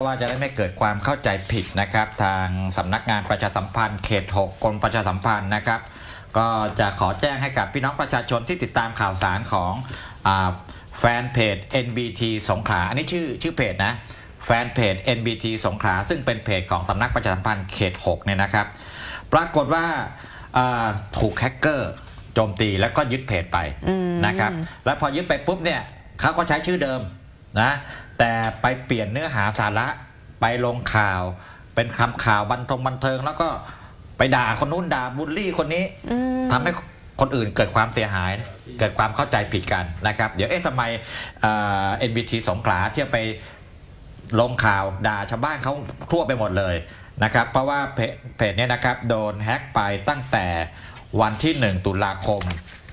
ว่าจะได้ไม่เกิดความเข้าใจผิดนะครับ ทางสำนักงานประชาสัมพันธ์เขต 6กรมประชาสัมพันธ์นะครับ ก็จะขอแจ้งให้กับพี่น้องประชาชนที่ติดตามข่าวสารของอาแฟนเพจ NBT สงขลาอันนี้ชื่อชื่อเพจนะแฟนเพจ NBT สงขลาซึ่งเป็นเพจของสำนักประชาสัมพันธ์เขต 6 เนี่ยนะครับ ปรากฏว่าอ่าถูกแฮกเกอร์โจมตีแล้วก็ยึดเพจไปอืมนะครับ แล้วพอยึดไปปุ๊บเนี่ยเขาก็ใช้ชื่อเดิมนะ แต่ไปเปลี่ยนเนื้อหาสาระไปลงข่าว เป็นคำข่าวบันทงบันเทิง แล้วก็ไปด่าคนนู้นด่าบูลลี่คนนี้อืมทำให้คนอื่นเกิดความเสียหาย เกิดความเข้าใจผิดกันนะครับ เดี๋ยวเอ๊ะทำไมเอ็นบีทีสงขลาที่ไปลงข่าวด่าชาวบ้านเขาทั่วไปหมดเลยนะครับ เพราะว่าเพจเพจเนี้ยนะครับโดนแฮ็กไปตั้งแต่วันที่ 1 ตุลาคม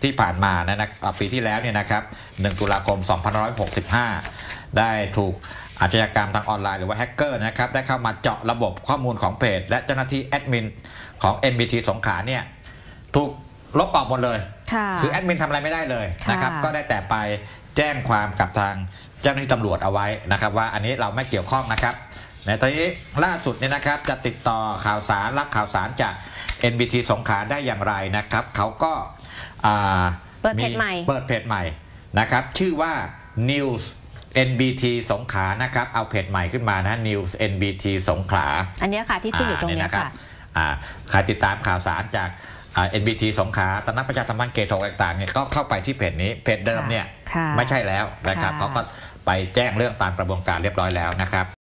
ที่ผ่านมานะนะอ่าปีที่แล้วเนี่ยนะครับ 1 ตุลาคม 2565 ได้ถูกอาชญากรรมทางออนไลน์หรือว่าแฮกเกอร์นะครับได้เข้ามาเจาะระบบข้อมูลของเพจ และเจ้าหน้าที่แอดมินของ NBT สงขลาเนี่ยถูกลบออกหมดเลยค่ะคือแอดมินทำอะไรไม่ได้เลยนะครับค่ะก็ได้แต่ไปแจ้งความกับทางเจ้าหน้าที่ตำรวจเอาไว้นะครับ ว่าอันนี้เราไม่เกี่ยวข้องนะครับในตอนนี้ล่าสุดเนี่ยนะครับจะติดต่อข่าวสารรับข่าวสารจาก NBT สงขลาได้อย่างไรนะครับ เขาก็อ่า เปิดเพจใหม่ เปิดเพจใหม่นะครับ ชื่อว่า News NBT สงขลานะครับ เอาเพจใหม่ขึ้นมานะ News NBT สงขลาอันเนี้ยค่ะที่ขึ้นอยู่ตรงเนี้ยาเยค่ะอ่าใครติดตามข่าวสารจากอ่า NBT สงขลาสำนักประชาสัมพันธ์เกตกต่างๆเนี่ยก็เข้าไปที่เพจนี้ เพจเดิมเนี่ยค่ะไม่ใช่แล้วนะครับค่ะเขาก็ไปแจ้งเรื่องตามกระบวนการเรียบร้อยแล้วนะครับ